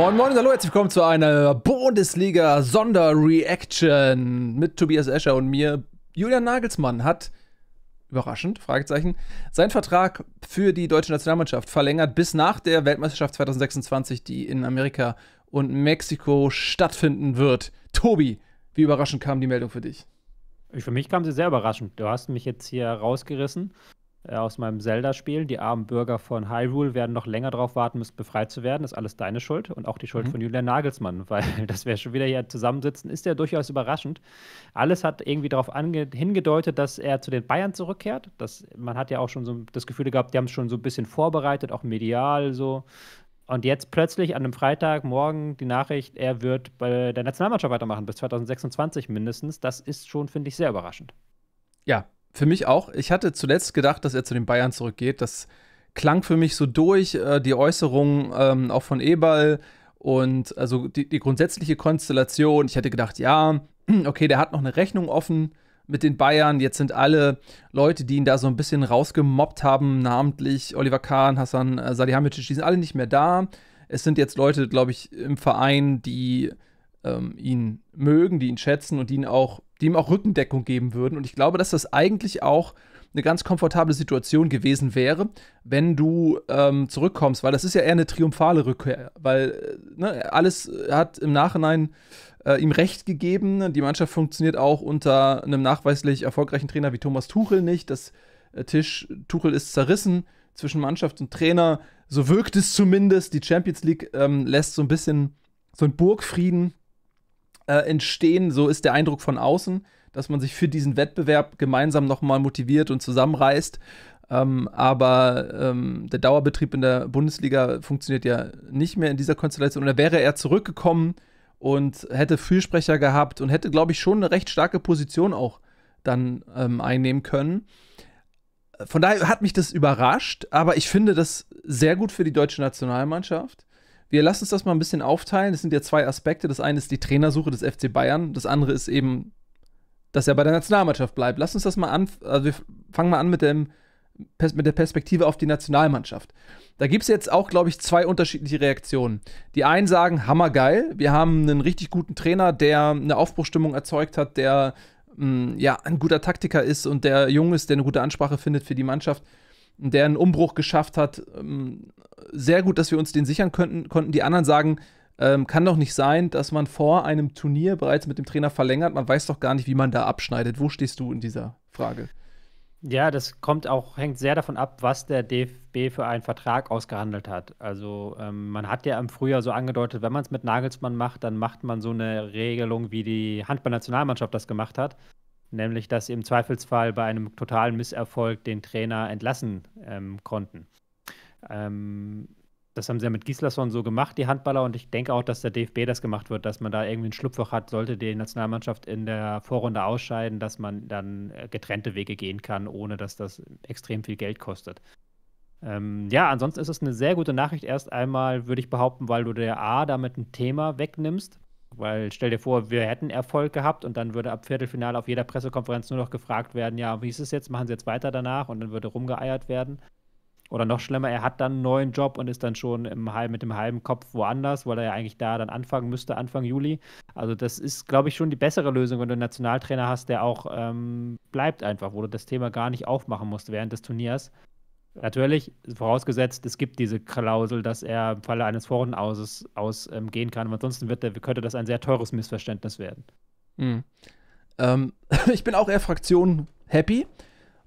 Moin Moin, hallo, herzlich willkommen zu einer Bundesliga-Sonderreaction mit Tobias Escher und mir. Julian Nagelsmann hat, überraschend, Fragezeichen, seinen Vertrag für die deutsche Nationalmannschaft verlängert bis nach der Weltmeisterschaft 2026, die in Amerika und Mexiko stattfinden wird. Tobi, wie überraschend kam die Meldung für dich? Für mich kam sie sehr überraschend. Du hast mich jetzt hier rausgerissen aus meinem Zelda-Spiel. Die armen Bürger von Hyrule werden noch länger darauf warten müssen, befreit zu werden. Das ist alles deine Schuld und auch die Schuld mhm. von Julian Nagelsmann, weil dass wir schon wieder hier zusammensitzen, ist ja durchaus überraschend. Alles hat irgendwie darauf hingedeutet, dass er zu den Bayern zurückkehrt. Das, man hat ja auch schon so das Gefühl gehabt, die haben es schon so ein bisschen vorbereitet, auch medial so. Und jetzt plötzlich an einem Freitag morgen die Nachricht, er wird bei der Nationalmannschaft weitermachen, bis 2026 mindestens. Das ist schon, finde ich, sehr überraschend. Ja, für mich auch. Ich hatte zuletzt gedacht, dass er zu den Bayern zurückgeht. Das klang für mich so durch, äh, die Äußerung ähm, auch von Eberl und also die, die grundsätzliche Konstellation. Ich hätte gedacht, ja, okay, der hat noch eine Rechnung offen mit den Bayern. Jetzt sind alle Leute, die ihn da so ein bisschen rausgemobbt haben, namentlich Oliver Kahn, Hassan äh, Salihamidzic, die sind alle nicht mehr da. Es sind jetzt Leute, glaube ich, im Verein, die ähm, ihn mögen, die ihn schätzen und die ihn auch die ihm auch Rückendeckung geben würden. Und ich glaube, dass das eigentlich auch eine ganz komfortable Situation gewesen wäre, wenn du ähm, zurückkommst, weil das ist ja eher eine triumphale Rückkehr, weil äh, ne, alles hat im Nachhinein äh, ihm Recht gegeben. Die Mannschaft funktioniert auch unter einem nachweislich erfolgreichen Trainer wie Thomas Tuchel nicht. Das äh, Tisch Tuchel ist zerrissen zwischen Mannschaft und Trainer. So wirkt es zumindest. Die Champions League ähm, lässt so ein bisschen so ein Burgfrieden äh, entstehen. So ist der Eindruck von außen, dass man sich für diesen Wettbewerb gemeinsam nochmal motiviert und zusammenreißt. Ähm, aber ähm, der Dauerbetrieb in der Bundesliga funktioniert ja nicht mehr in dieser Konstellation. Und da wäre er zurückgekommen und hätte Fürsprecher gehabt und hätte, glaube ich, schon eine recht starke Position auch dann ähm, einnehmen können. Von daher hat mich das überrascht, aber ich finde das sehr gut für die deutsche Nationalmannschaft. Wir lassen uns das mal ein bisschen aufteilen. Es sind ja zwei Aspekte. Das eine ist die Trainersuche des FC Bayern. Das andere ist eben, dass er bei der Nationalmannschaft bleibt. Lass uns das mal an. Also wir fangen mal an mit, dem, mit der Perspektive auf die Nationalmannschaft. Da gibt es jetzt auch, glaube ich, zwei unterschiedliche Reaktionen. Die einen sagen, hammergeil, wir haben einen richtig guten Trainer, der eine Aufbruchstimmung erzeugt hat, der mh, mm, ja ein guter Taktiker ist und der jung ist, der eine gute Ansprache findet für die Mannschaft der einen Umbruch geschafft hat. Ähm, sehr gut, dass wir uns den sichern könnten, konnten. Die anderen sagen, ähm, kann doch nicht sein, dass man vor einem Turnier bereits mit dem Trainer verlängert. Man weiß doch gar nicht, wie man da abschneidet. Wo stehst du in dieser Frage? Ja, das kommt auch, hängt sehr davon ab, was der DFB für einen Vertrag ausgehandelt hat. Also ähm, man hat ja im Frühjahr so angedeutet, wenn man es mit Nagelsmann macht, dann macht man so eine Regelung, wie die Handballnationalmannschaft das gemacht hat nämlich dass sie im Zweifelsfall bei einem totalen Misserfolg den Trainer entlassen ähm, konnten. Ähm, das haben sie ja mit Gislason so gemacht, die Handballer, und ich denke auch, dass der DFB das gemacht wird, dass man da irgendwie ein Schlupfloch hat, sollte die Nationalmannschaft in der Vorrunde ausscheiden, dass man dann äh, getrennte Wege gehen kann, ohne dass das extrem viel Geld kostet. Ähm, ja, ansonsten ist es eine sehr gute Nachricht. Erst einmal würde ich behaupten, weil du der A damit ein Thema wegnimmst, weil stell dir vor, wir hätten Erfolg gehabt und dann würde ab Viertelfinale auf jeder Pressekonferenz nur noch gefragt werden, ja, wie ist es jetzt, machen sie jetzt weiter danach und dann würde rumgeeiert werden. Oder noch schlimmer, er hat dann einen neuen Job und ist dann schon im, mit dem halben Kopf woanders, weil er ja eigentlich da dann anfangen müsste, Anfang Juli. Also das ist, glaube ich, schon die bessere Lösung, wenn du einen Nationaltrainer hast, der auch ähm, bleibt einfach, wo du das Thema gar nicht aufmachen musst während des Turniers. Natürlich, vorausgesetzt, es gibt diese Klausel, dass er im Falle eines Vorrundenauses aus ähm, kann. ansonsten wird der, könnte das ein sehr teures Missverständnis werden. Mhm. Ähm, ich bin auch eher Fraktion happy,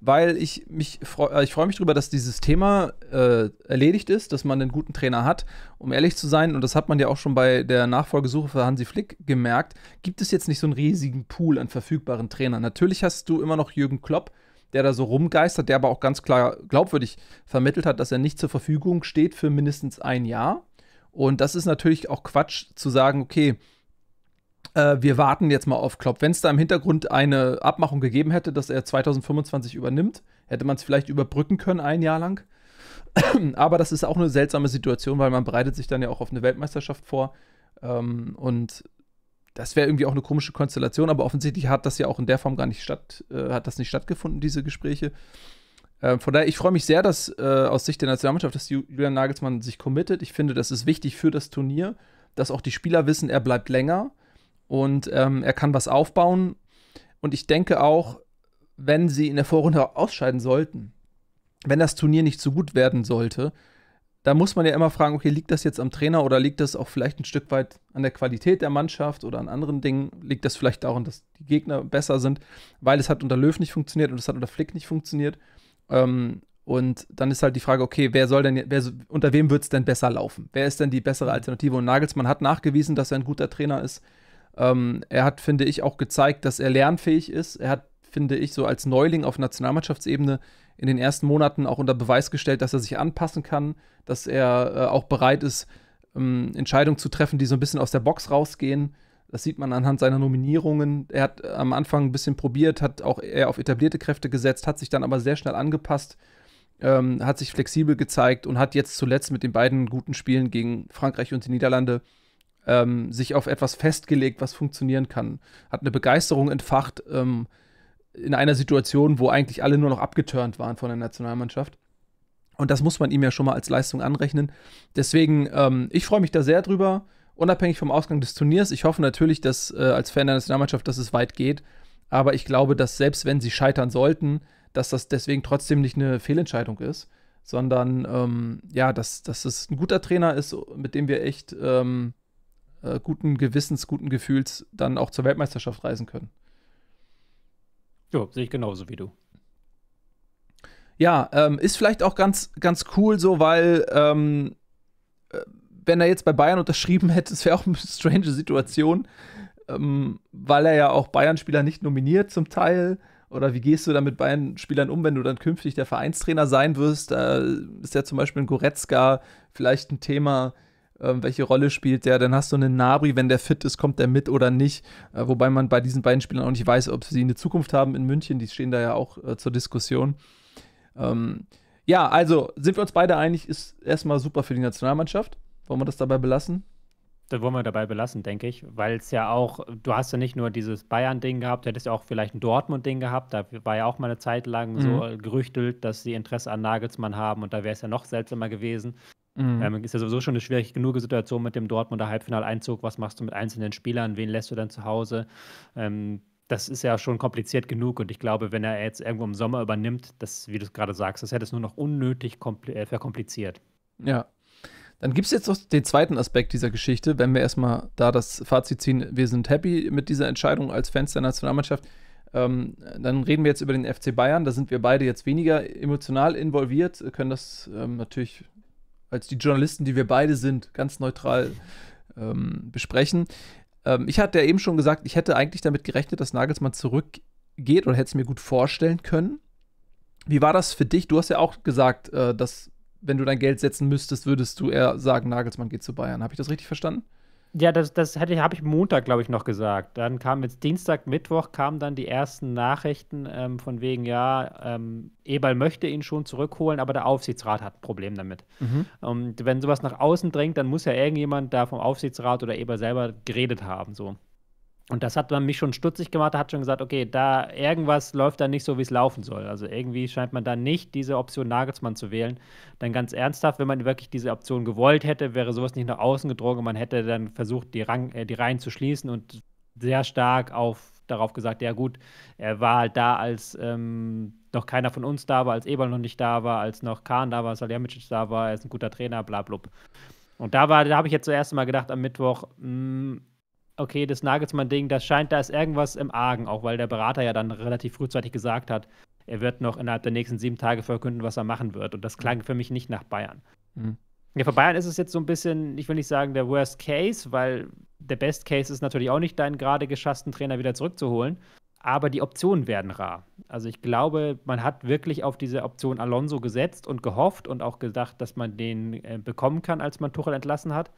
weil ich mich freu, äh, ich freue mich darüber, dass dieses Thema äh, erledigt ist, dass man einen guten Trainer hat. Um ehrlich zu sein, und das hat man ja auch schon bei der Nachfolgesuche für Hansi Flick gemerkt, gibt es jetzt nicht so einen riesigen Pool an verfügbaren Trainern. Natürlich hast du immer noch Jürgen Klopp, der da so rumgeistert, der aber auch ganz klar glaubwürdig vermittelt hat, dass er nicht zur Verfügung steht für mindestens ein Jahr. Und das ist natürlich auch Quatsch zu sagen, okay, äh, wir warten jetzt mal auf Klopp. Wenn es da im Hintergrund eine Abmachung gegeben hätte, dass er 2025 übernimmt, hätte man es vielleicht überbrücken können, ein Jahr lang. aber das ist auch eine seltsame Situation, weil man bereitet sich dann ja auch auf eine Weltmeisterschaft vor. Ähm, und das wäre irgendwie auch eine komische Konstellation, aber offensichtlich hat das ja auch in der Form gar nicht statt, äh, hat das nicht stattgefunden, diese Gespräche. Äh, von daher, ich freue mich sehr, dass äh, aus Sicht der Nationalmannschaft, dass Julian Nagelsmann sich committet. Ich finde, das ist wichtig für das Turnier, dass auch die Spieler wissen, er bleibt länger und ähm, er kann was aufbauen. Und ich denke auch, wenn sie in der Vorrunde ausscheiden sollten, wenn das Turnier nicht so gut werden sollte, da muss man ja immer fragen, okay, liegt das jetzt am Trainer oder liegt das auch vielleicht ein Stück weit an der Qualität der Mannschaft oder an anderen Dingen? Liegt das vielleicht daran, dass die Gegner besser sind, weil es hat unter Löw nicht funktioniert und es hat unter Flick nicht funktioniert? Ähm, und dann ist halt die Frage, okay, wer soll denn, wer, unter wem wird es denn besser laufen? Wer ist denn die bessere. Alternative? Und Nagelsmann hat nachgewiesen, dass er ein guter Trainer ist. Ähm, er hat, finde ich, auch gezeigt, dass er lernfähig ist. Er hat, finde ich, so als Neuling auf Nationalmannschaftsebene in den ersten Monaten auch unter Beweis gestellt, dass er sich anpassen kann, dass er äh, auch bereit ist, ähm, Entscheidungen zu treffen, die so ein bisschen aus der Box rausgehen. Das sieht man anhand seiner Nominierungen. Er hat am Anfang ein bisschen probiert, hat auch eher auf etablierte Kräfte gesetzt, hat sich dann aber sehr schnell angepasst, ähm, hat sich flexibel gezeigt und hat jetzt zuletzt mit den beiden guten Spielen gegen Frankreich und die Niederlande ähm, sich auf etwas festgelegt, was funktionieren kann. Hat eine Begeisterung entfacht, ähm, in einer Situation, wo eigentlich alle nur noch abgeturnt waren von der Nationalmannschaft. Und das muss man ihm ja schon mal als Leistung anrechnen. Deswegen, ähm, ich freue mich da sehr drüber, unabhängig vom Ausgang des Turniers. Ich hoffe natürlich, dass äh, als Fan der Nationalmannschaft, dass es weit geht. Aber ich glaube, dass selbst wenn sie scheitern sollten, dass das deswegen trotzdem nicht eine Fehlentscheidung ist, sondern ähm, ja, dass, dass es ein guter Trainer ist, mit dem wir echt ähm, äh, guten Gewissens, guten Gefühls dann auch zur Weltmeisterschaft reisen können. Ja, sehe ich genauso wie du. Ja, ähm, ist vielleicht auch ganz, ganz cool so, weil ähm, äh, wenn er jetzt bei Bayern unterschrieben hätte, es wäre auch eine strange Situation, ähm, weil er ja auch Bayern-Spieler nicht nominiert zum Teil. Oder wie gehst du dann mit Bayern-Spielern um, wenn du dann künftig der Vereinstrainer sein wirst? Da ist ja zum Beispiel ein Goretzka vielleicht ein Thema, äh, welche Rolle spielt der. Dann hast du einen Nabri, wenn der fit ist, kommt der mit oder nicht. Äh, wobei man bei diesen beiden Spielern auch nicht weiß, ob sie eine Zukunft haben in München. Die stehen da ja auch äh, zur Diskussion. Ähm, ja, also sind wir uns beide einig, ist erstmal super für die Nationalmannschaft. Wollen wir das dabei belassen? Das wollen wir dabei belassen, denke ich, weil es ja auch, du hast ja nicht nur dieses Bayern-Ding gehabt, du hättest ja auch vielleicht ein Dortmund-Ding gehabt. Da war ja auch mal eine Zeit lang mhm. so gerüchtelt, dass sie Interesse an Nagelsmann haben und da wäre es ja noch seltsamer gewesen. Mhm. Ähm, ist ja sowieso schon eine schwierige genug Situation mit dem Dortmunder Halbfinaleinzug. Was machst du mit einzelnen Spielern? Wen lässt du dann zu Hause? Ähm, das ist ja schon kompliziert genug und ich glaube, wenn er jetzt irgendwo im Sommer übernimmt, das, wie du es gerade sagst, das hätte es nur noch unnötig äh, verkompliziert. Ja. Dann gibt es jetzt noch den zweiten Aspekt dieser Geschichte, wenn wir erstmal da das Fazit ziehen, wir sind happy mit dieser Entscheidung als Fans der Nationalmannschaft. Ähm, dann reden wir jetzt über den FC Bayern. Da sind wir beide jetzt weniger emotional involviert, können das ähm, natürlich als die Journalisten, die wir beide sind, ganz neutral ähm, besprechen. Ähm, ich hatte ja eben schon gesagt, ich hätte eigentlich damit gerechnet, dass Nagelsmann zurückgeht oder hätte es mir gut vorstellen können. Wie war das für dich? Du hast ja auch gesagt, äh, dass wenn du dein Geld setzen müsstest, würdest du eher sagen, Nagelsmann geht zu Bayern. Habe ich das richtig verstanden? Ja, das, das habe ich Montag, glaube ich, noch gesagt. Dann kam jetzt Dienstag, Mittwoch kamen dann die ersten Nachrichten ähm, von wegen, ja, ähm, Eberl möchte ihn schon zurückholen, aber der Aufsichtsrat hat ein Problem damit. Mhm. Und wenn sowas nach außen dringt, dann muss ja irgendjemand da vom Aufsichtsrat oder Eberl selber geredet haben. So. Und das hat dann mich schon stutzig gemacht. Hat schon gesagt, okay, da irgendwas läuft da nicht so, wie es laufen soll. Also irgendwie scheint man da nicht diese Option Nagelsmann zu wählen. Dann ganz ernsthaft, wenn man wirklich diese Option gewollt hätte, wäre sowas nicht nach außen gedrungen. Man hätte dann versucht, die, Rang, äh, die Reihen zu schließen und sehr stark auf, darauf gesagt, ja gut, er war halt da, als ähm, noch keiner von uns da war, als Eberl noch nicht da war, als noch Kahn da war, als Salihamidzic da war, er ist ein guter Trainer, bla, bla. Und da war, da habe ich jetzt zuerst Mal gedacht am Mittwoch, mh, hm, okay, das Nagelsmann-Ding, das scheint, da ist irgendwas im Argen, auch weil der Berater ja dann relativ frühzeitig gesagt hat, er wird noch innerhalb der nächsten sieben Tage verkünden, was er machen wird. Und das klang für mich nicht nach Bayern. Mhm. Ja, für Bayern ist es jetzt so ein bisschen, ich will nicht sagen der Worst Case, weil der Best Case ist natürlich auch nicht, deinen gerade geschassten Trainer wieder zurückzuholen. Aber die Optionen werden rar. Also ich glaube, man hat wirklich auf diese Option Alonso gesetzt und gehofft und auch gedacht, dass man den äh, bekommen kann, als man Tuchel entlassen hat.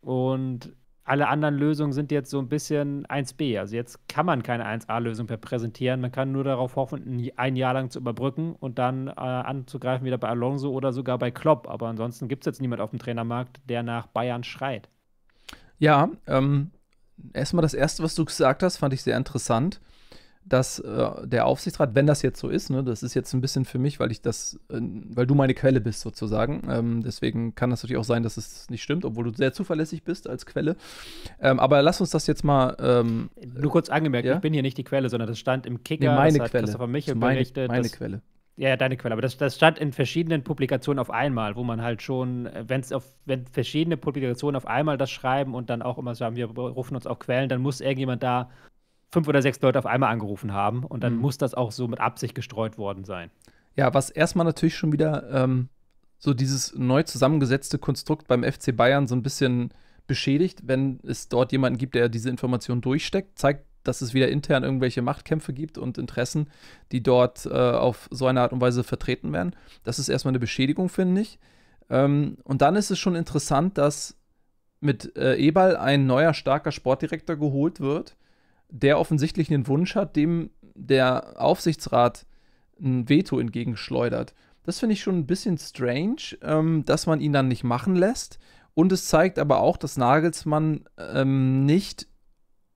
Und alle anderen Lösungen sind jetzt so ein bisschen 1b. Also jetzt kann man keine 1a-Lösung mehr präsentieren. Man kann nur darauf hoffen, ein Jahr lang zu überbrücken und dann äh, anzugreifen wieder bei Alonso oder sogar bei Klopp. Aber ansonsten gibt es jetzt niemand auf dem Trainermarkt, der nach Bayern schreit. Ja, ähm, erstmal das Erste, was du gesagt hast, fand ich sehr interessant. Dass äh, der Aufsichtsrat, wenn das jetzt so ist, ne, das ist jetzt ein bisschen für mich, weil ich das, äh, weil du meine Quelle bist sozusagen. Ähm, deswegen kann das natürlich auch sein, dass es nicht stimmt, obwohl du sehr zuverlässig bist als Quelle. Ähm, aber lass uns das jetzt mal. Ähm, Nur kurz angemerkt, ja? ich bin hier nicht die Quelle, sondern das stand im Kicker. Nee, meine das Quelle. Christopher Michel meine, berichtet. Meine das, Quelle. Ja, deine Quelle. Aber das, das stand in verschiedenen Publikationen auf einmal, wo man halt schon, wenn es auf, wenn verschiedene Publikationen auf einmal das schreiben und dann auch immer sagen, wir rufen uns auch Quellen, dann muss irgendjemand da fünf oder sechs Leute auf einmal angerufen haben und dann mhm. muss das auch so mit Absicht gestreut worden sein. Ja, was erstmal natürlich schon wieder ähm, so dieses neu zusammengesetzte Konstrukt beim FC Bayern so ein bisschen beschädigt, wenn es dort jemanden gibt, der diese Information durchsteckt, zeigt dass es wieder intern irgendwelche Machtkämpfe gibt und Interessen, die dort äh, auf so eine Art und Weise vertreten werden. Das ist erstmal eine Beschädigung, finde ich. Ähm, und dann ist es schon interessant, dass mit äh, Ebal ein neuer starker Sportdirektor geholt wird, der offensichtlich einen Wunsch hat, dem der Aufsichtsrat ein Veto entgegenschleudert. Das finde ich schon ein bisschen strange, ähm, dass man ihn dann nicht machen lässt. Und es zeigt aber auch, dass Nagelsmann ähm, nicht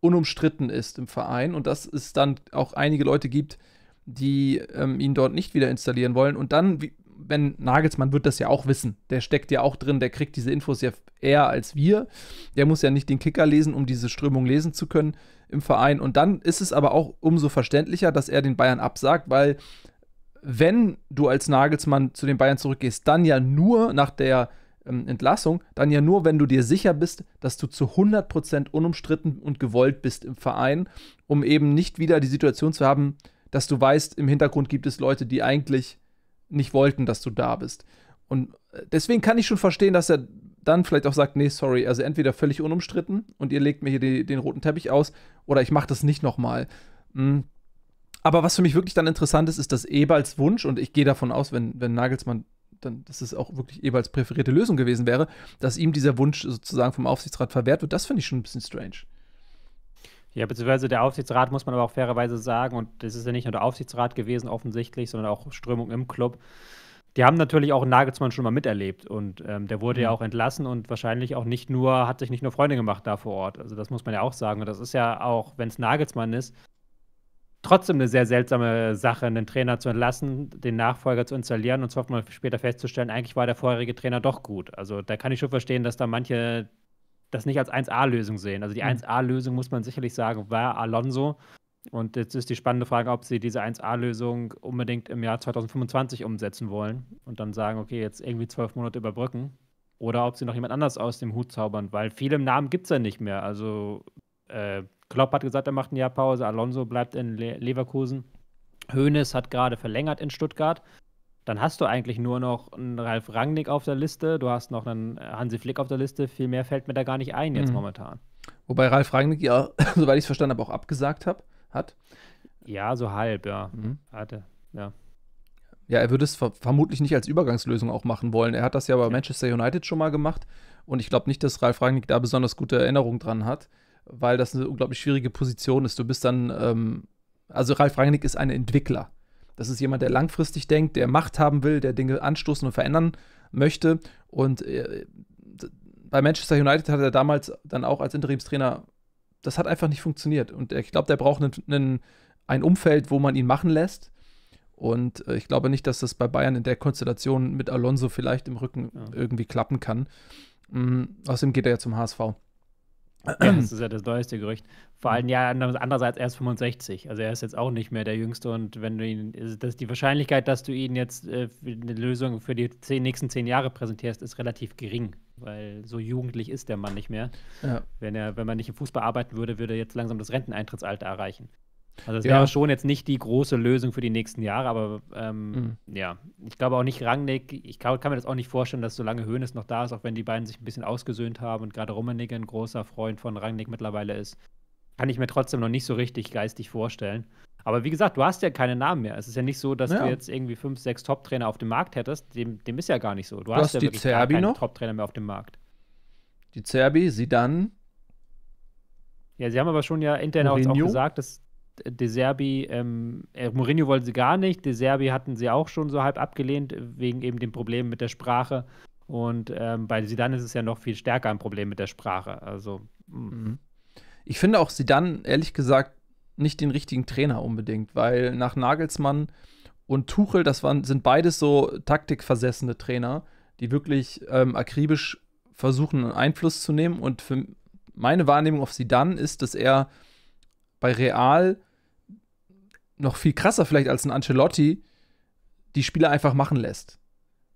unumstritten ist im Verein und dass es dann auch einige Leute gibt, die ähm, ihn dort nicht wieder installieren wollen. Und dann, wenn Nagelsmann wird das ja auch wissen, der steckt ja auch drin, der kriegt diese Infos ja eher als wir. Der muss ja nicht den Kicker lesen, um diese Strömung lesen zu können im Verein. Und dann ist es aber auch umso verständlicher, dass er den Bayern absagt, weil wenn du als Nagelsmann zu den Bayern zurückgehst, dann ja nur nach der ähm, Entlassung, dann ja nur, wenn du dir sicher bist, dass du zu 100% unumstritten und gewollt bist im Verein, um eben nicht wieder die Situation zu haben, dass du weißt, im Hintergrund gibt es Leute, die eigentlich nicht wollten, dass du da bist. Und äh, deswegen kann ich schon verstehen, dass er dann vielleicht auch sagt, nee, sorry, also entweder völlig unumstritten und ihr legt mir hier die, den roten Teppich aus oder ich mache das nicht nochmal. Mhm. Aber was für mich wirklich dann interessant ist, ist, dass Ebals Wunsch, und ich gehe davon aus, wenn, wenn Nagelsmann dann, dass es auch wirklich jeweils präferierte Lösung gewesen wäre, dass ihm dieser Wunsch sozusagen vom Aufsichtsrat verwehrt wird, das finde ich schon ein bisschen strange. Ja, beziehungsweise der Aufsichtsrat muss man aber auch fairerweise sagen, und das ist ja nicht nur der Aufsichtsrat gewesen offensichtlich, sondern auch Strömung im Club. Die haben natürlich auch Nagelsmann schon mal miterlebt und ähm, der wurde mhm. ja auch entlassen und wahrscheinlich auch nicht nur, hat sich nicht nur Freunde gemacht da vor Ort. Also das muss man ja auch sagen. Und das ist ja auch, wenn es Nagelsmann ist, trotzdem eine sehr seltsame Sache, einen Trainer zu entlassen, den Nachfolger zu installieren und zwar mal später festzustellen, eigentlich war der vorherige Trainer doch gut. Also da kann ich schon verstehen, dass da manche das nicht als 1A-Lösung sehen. Also die mhm. 1A-Lösung muss man sicherlich sagen, war Alonso. Und jetzt ist die spannende Frage, ob sie diese 1A-Lösung unbedingt im Jahr 2025 umsetzen wollen und dann sagen, okay, jetzt irgendwie zwölf Monate überbrücken. Oder ob sie noch jemand anders aus dem Hut zaubern, weil viele Namen gibt es ja nicht mehr. Also äh, Klopp hat gesagt, er macht ein Jahr Pause. Alonso bleibt in Le Leverkusen. Hoeneß hat gerade verlängert in Stuttgart. Dann hast du eigentlich nur noch einen Ralf Rangnick auf der Liste. Du hast noch einen Hansi Flick auf der Liste. Viel mehr fällt mir da gar nicht ein jetzt mhm. momentan. Wobei Ralf Rangnick ja, soweit ich es verstanden habe, auch abgesagt hab, hat. Ja, so halb, ja. Mhm. Hatte, ja. Ja, er würde es ver vermutlich nicht als Übergangslösung auch machen wollen. Er hat das ja bei ja. Manchester United schon mal gemacht. Und ich glaube nicht, dass Ralf Rangnick da besonders gute Erinnerungen dran hat weil das eine unglaublich schwierige Position ist. Du bist dann, ähm, also Ralf Rangnick ist ein Entwickler. Das ist jemand, der langfristig denkt, der Macht haben will, der Dinge anstoßen und verändern möchte. Und äh, bei Manchester United hat er damals dann auch als Interimstrainer, das hat einfach nicht funktioniert. Und ich glaube, der braucht einen, einen, ein Umfeld, wo man ihn machen lässt. Und äh, ich glaube nicht, dass das bei Bayern in der Konstellation mit Alonso vielleicht im Rücken ja. irgendwie klappen kann. Mhm, außerdem geht er ja zum HSV. Ja, das ist ja das neueste Gerücht. Vor allem ja andererseits erst 65. Also er ist jetzt auch nicht mehr der Jüngste und wenn du ihn, das die Wahrscheinlichkeit, dass du ihn jetzt äh, eine Lösung für die zehn, nächsten zehn Jahre präsentierst, ist relativ gering, weil so jugendlich ist der Mann nicht mehr. Ja. Wenn er, wenn man nicht im Fußball arbeiten würde, würde er jetzt langsam das Renteneintrittsalter erreichen. Also das ja. wäre schon jetzt nicht die große Lösung für die nächsten Jahre, aber ähm, mhm. ja, ich glaube auch nicht Rangnick, ich kann, kann, mir das auch nicht vorstellen, dass solange Höhnes noch da ist, auch wenn die beiden sich ein bisschen ausgesöhnt haben und gerade Rummenigge ein großer Freund von Rangnick mittlerweile ist, kann ich mir trotzdem noch nicht so richtig geistig vorstellen. Aber wie gesagt, du hast ja keine Namen mehr. Es ist ja nicht so, dass ja. du jetzt irgendwie fünf, sechs Top-Trainer auf dem Markt hättest. Dem, dem ist ja gar nicht so. Du, du hast, hast, ja wirklich Zerbi keinen Top-Trainer mehr auf dem Markt. Die Zerbi, sie dann. Ja, sie haben aber schon ja intern auch gesagt, dass De Serbi, ähm, äh, Mourinho wollte sie gar nicht. De Serbi hatten sie auch schon so halb abgelehnt, wegen eben dem Problem mit der Sprache. Und ähm, bei Sidan ist es ja noch viel stärker ein Problem mit der Sprache. Also. Hm. Mhm. Ich finde auch Sidan, ehrlich gesagt, nicht den richtigen Trainer unbedingt, weil nach Nagelsmann und Tuchel, das waren, sind beides so taktikversessene Trainer, die wirklich ähm, akribisch versuchen, Einfluss zu nehmen. Und für meine Wahrnehmung auf sie dann ist, dass er bei Real noch viel krasser vielleicht als ein Ancelotti die Spieler einfach machen lässt.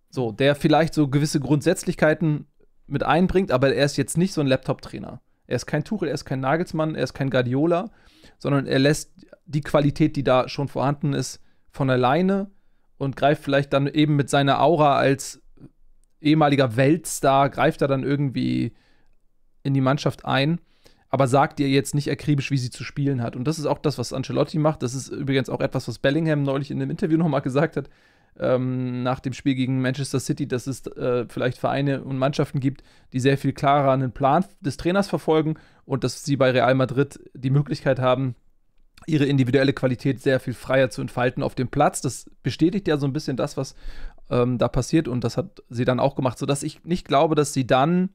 So, der vielleicht so gewisse Grundsätzlichkeiten mit einbringt, aber er ist jetzt nicht so ein Laptop-Trainer. Er ist kein Tuchel, er ist kein Nagelsmann, er ist kein Guardiola, sondern er lässt die Qualität, die da schon vorhanden ist, von alleine und greift vielleicht dann eben mit seiner Aura als ehemaliger Weltstar, greift er dann irgendwie in die Mannschaft ein, aber sagt ihr jetzt nicht akribisch, wie sie zu spielen hat. Und das ist auch das, was Ancelotti macht. Das ist übrigens auch etwas, was Bellingham neulich in einem Interview nochmal gesagt hat ähm, nach dem Spiel gegen Manchester City, dass es äh, vielleicht Vereine und Mannschaften gibt, die sehr viel klarer einen Plan des Trainers verfolgen und dass sie bei Real Madrid die Möglichkeit haben, ihre individuelle Qualität sehr viel freier zu entfalten auf dem Platz. Das bestätigt ja so ein bisschen das, was ähm, da passiert und das hat sie dann auch gemacht, sodass ich nicht glaube, dass sie dann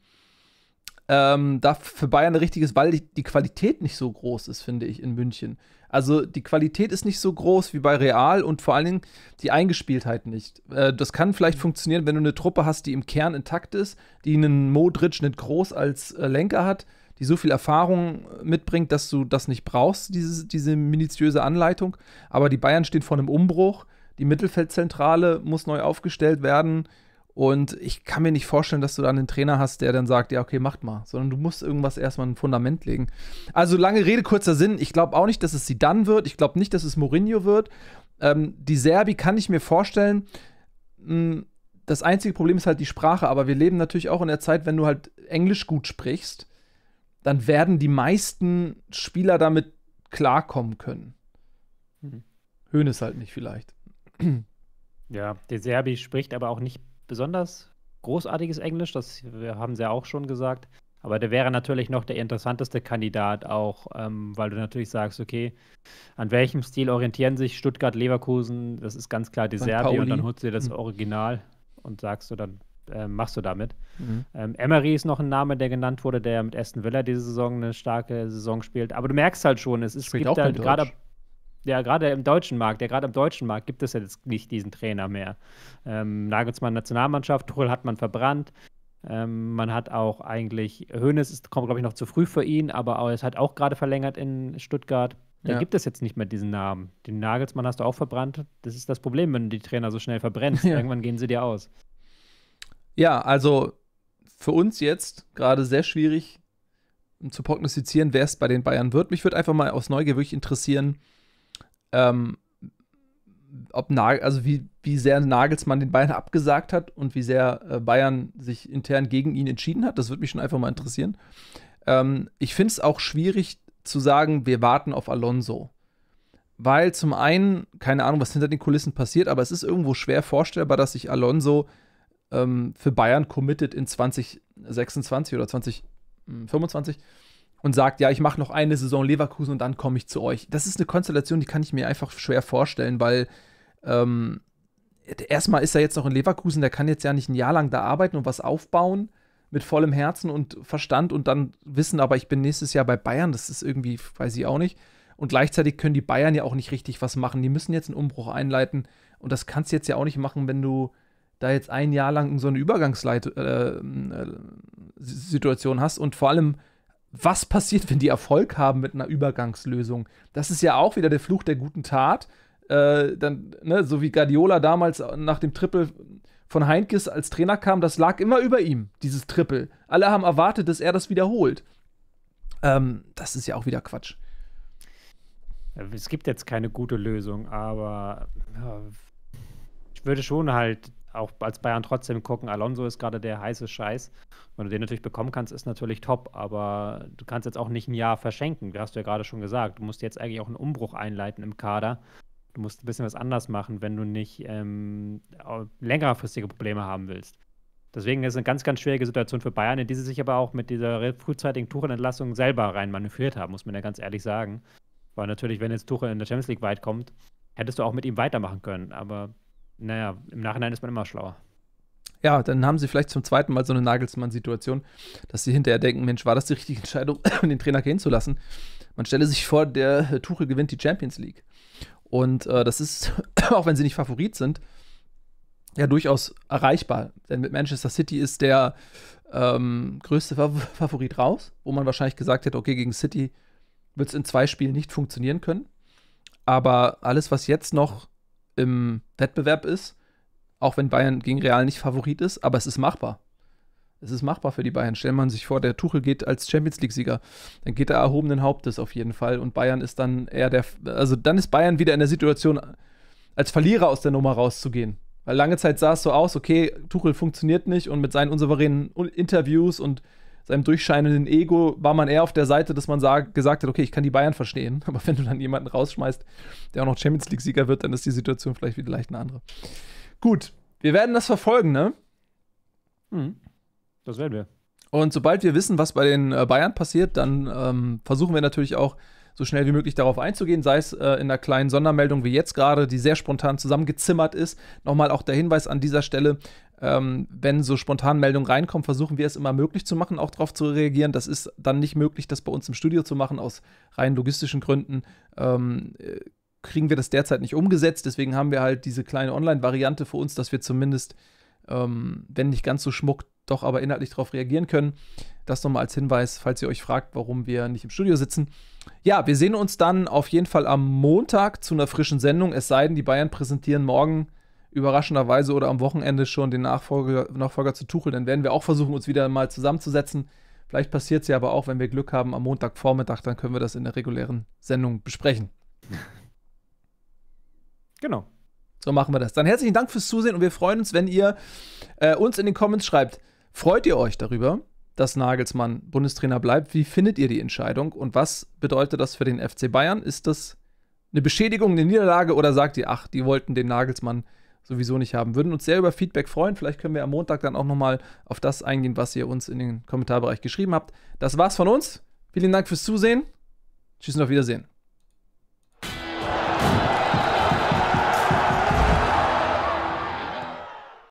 ähm, da für Bayern ein richtiges, weil die, die Qualität nicht so groß ist, finde ich, in München. Also die Qualität ist nicht so groß wie bei Real und vor allen Dingen die Eingespieltheit nicht. Äh, das kann vielleicht mhm. funktionieren, wenn du eine Truppe hast, die im Kern intakt ist, die einen Modric nicht groß als äh, Lenker hat, die so viel Erfahrung mitbringt, dass du das nicht brauchst, diese, diese minutiöse Anleitung. Aber die Bayern stehen vor einem Umbruch. Die Mittelfeldzentrale muss neu aufgestellt werden. Und ich kann mir nicht vorstellen, dass du dann einen Trainer hast, der dann sagt, ja, okay, macht mal, sondern du musst irgendwas erstmal ein Fundament legen. Also lange Rede, kurzer Sinn. Ich glaube auch nicht, dass es sie dann wird. Ich glaube nicht, dass es Mourinho wird. Ähm, die Serbi kann ich mir vorstellen. Mh, hm, das einzige Problem ist halt die Sprache, aber wir leben natürlich auch in der Zeit, wenn du halt Englisch gut sprichst, dann werden die meisten Spieler damit klarkommen können. Mhm. Höhnes halt nicht vielleicht. Ja, der Serbi spricht aber auch nicht besonders großartiges Englisch, das haben sie ja auch schon gesagt. Aber der wäre natürlich noch der interessanteste Kandidat, auch ähm, weil du natürlich sagst, okay, an welchem Stil orientieren sich Stuttgart, Leverkusen? Das ist ganz klar die Serbi und dann holst du dir das mhm. Original und sagst du, dann äh, machst du damit. Mhm. Ähm, Emery ist noch ein Name, der genannt wurde, der mit Aston Villa diese Saison eine starke Saison spielt. Aber du merkst halt schon, es, ist, gibt da gerade ja, gerade im deutschen Markt, ja, gerade im deutschen Markt gibt es ja jetzt nicht diesen Trainer mehr. Ähm, Nagelsmann Nationalmannschaft, Tuchel hat man verbrannt. Ähm, man hat auch eigentlich, Hoeneß ist, kommt, glaube ich, noch zu früh für ihn, aber es hat auch gerade verlängert in Stuttgart. Da ja. gibt es jetzt nicht mehr diesen Namen. Den Nagelsmann hast du auch verbrannt. Das ist das Problem, wenn du die Trainer so schnell verbrennst. Ja. Irgendwann gehen sie dir aus. Ja, also für uns jetzt gerade sehr schwierig zu prognostizieren, wer es bei den Bayern wird. Mich würde einfach mal aus Neugier wirklich interessieren, ähm, ob Nagel, also wie, wie sehr Nagelsmann den Bayern abgesagt hat und wie sehr äh, Bayern sich intern gegen ihn entschieden hat. Das würde mich schon einfach mal interessieren. Ähm, ich finde es auch schwierig zu sagen, wir warten auf Alonso. Weil zum einen, keine Ahnung, was hinter den Kulissen passiert, aber es ist irgendwo schwer vorstellbar, dass sich Alonso ähm, für Bayern committet in 2026 oder 2025 und sagt, ja, ich mache noch eine Saison Leverkusen und dann komme ich zu euch. Das ist eine Konstellation, die kann ich mir einfach schwer vorstellen, weil ähm, erstmal ist er jetzt noch in Leverkusen, der kann jetzt ja nicht ein Jahr lang da arbeiten und was aufbauen mit vollem Herzen und Verstand und dann wissen, aber ich bin nächstes Jahr bei Bayern, das ist irgendwie, weiß ich auch nicht. Und gleichzeitig können die Bayern ja auch nicht richtig was machen. Die müssen jetzt einen Umbruch einleiten und das kannst du jetzt ja auch nicht machen, wenn du da jetzt ein Jahr lang so eine Übergangssituation äh, äh, hast und vor allem was passiert, wenn die Erfolg haben mit einer Übergangslösung? Das ist ja auch wieder der Fluch der guten Tat. Äh, dann, ne, so wie Guardiola damals nach dem Triple von Heinkes als Trainer kam, das lag immer über ihm, dieses Triple. Alle haben erwartet, dass er das wiederholt. Ähm, das ist ja auch wieder Quatsch. Es gibt jetzt keine gute Lösung, aber ich würde schon halt auch als Bayern trotzdem gucken, Alonso ist gerade der heiße Scheiß. Wenn du den natürlich bekommen kannst, ist natürlich top, aber du kannst jetzt auch nicht ein Jahr verschenken. Hast du ja gerade schon gesagt. Du musst jetzt eigentlich auch einen Umbruch einleiten im Kader. Du musst ein bisschen was anders machen, wenn du nicht ähm, längerfristige Probleme haben willst. Deswegen ist es eine ganz, ganz schwierige Situation für Bayern, in die sie sich aber auch mit dieser frühzeitigen Tuchel-Entlassung selber rein manövriert haben, muss man ja ganz ehrlich sagen. Weil natürlich, wenn jetzt Tuchel in der Champions League weit kommt, hättest du auch mit ihm weitermachen können. Aber naja, im Nachhinein ist man immer schlauer. Ja, dann haben sie vielleicht zum zweiten Mal so eine Nagelsmann-Situation, dass sie hinterher denken, Mensch, war das die richtige Entscheidung, den Trainer gehen zu lassen? Man stelle sich vor, der Tuchel gewinnt die Champions League. Und äh, das ist, auch wenn sie nicht Favorit sind, ja durchaus erreichbar. Denn mit Manchester City ist der ähm, größte Favorit raus, wo man wahrscheinlich gesagt hätte, okay, gegen City wird es in zwei Spielen nicht funktionieren können. Aber alles, was jetzt noch im Wettbewerb ist, auch wenn Bayern gegen Real nicht Favorit ist, aber es ist machbar. Es ist machbar für die Bayern. Stellt man sich vor, der Tuchel geht als Champions League-Sieger. Dann geht er erhobenen Hauptes auf jeden Fall. Und Bayern ist dann eher der. Also dann ist Bayern wieder in der Situation, als Verlierer aus der Nummer rauszugehen. Weil lange Zeit sah es so aus, okay, Tuchel funktioniert nicht und mit seinen unsouveränen Interviews und seinem durchscheinenden Ego war man eher auf der Seite, dass man sag, gesagt hat, okay, ich kann die Bayern verstehen. Aber wenn du dann jemanden rausschmeißt, der auch noch Champions League-Sieger wird, dann ist die Situation vielleicht wieder leicht eine andere. Gut, wir werden das verfolgen, ne? Mhm. Das werden wir. Und sobald wir wissen, was bei den äh, Bayern passiert, dann ähm, versuchen wir natürlich auch so schnell wie möglich darauf einzugehen, sei es äh, in einer kleinen Sondermeldung wie jetzt gerade, die sehr spontan zusammengezimmert ist. Nochmal auch der Hinweis an dieser Stelle, ähm, wenn so spontan Meldungen reinkommen, versuchen wir es immer möglich zu machen, auch darauf zu reagieren. Das ist dann nicht möglich, das bei uns im Studio zu machen, aus rein logistischen Gründen. Ähm, äh, kriegen wir das derzeit nicht umgesetzt. Deswegen haben wir halt diese kleine Online-Variante für uns, dass wir zumindest, ähm, wenn nicht ganz so schmuck, doch aber inhaltlich darauf reagieren können. Das nochmal als Hinweis, falls ihr euch fragt, warum wir nicht im Studio sitzen. Ja, wir sehen uns dann auf jeden Fall am Montag zu einer frischen Sendung, es sei denn, die Bayern präsentieren morgen überraschenderweise oder am Wochenende schon den Nachfolger, Nachfolger zu Tuchel. Dann werden wir auch versuchen, uns wieder mal zusammenzusetzen. Vielleicht passiert es ja aber auch, wenn wir Glück haben, am Montagvormittag, dann können wir das in der regulären Sendung besprechen. Genau. So machen wir das. Dann herzlichen Dank fürs Zusehen und wir freuen uns, wenn ihr äh, uns in den Comments schreibt. Freut ihr euch darüber, dass Nagelsmann Bundestrainer bleibt? Wie findet ihr die Entscheidung und was bedeutet das für den FC Bayern? Ist das eine Beschädigung, eine Niederlage oder sagt ihr, ach, die wollten den Nagelsmann sowieso nicht haben? Würden uns sehr über Feedback freuen. Vielleicht können wir am Montag dann auch nochmal auf das eingehen, was ihr uns in den Kommentarbereich geschrieben habt. Das war's von uns. Vielen Dank fürs Zusehen. Tschüss und auf Wiedersehen.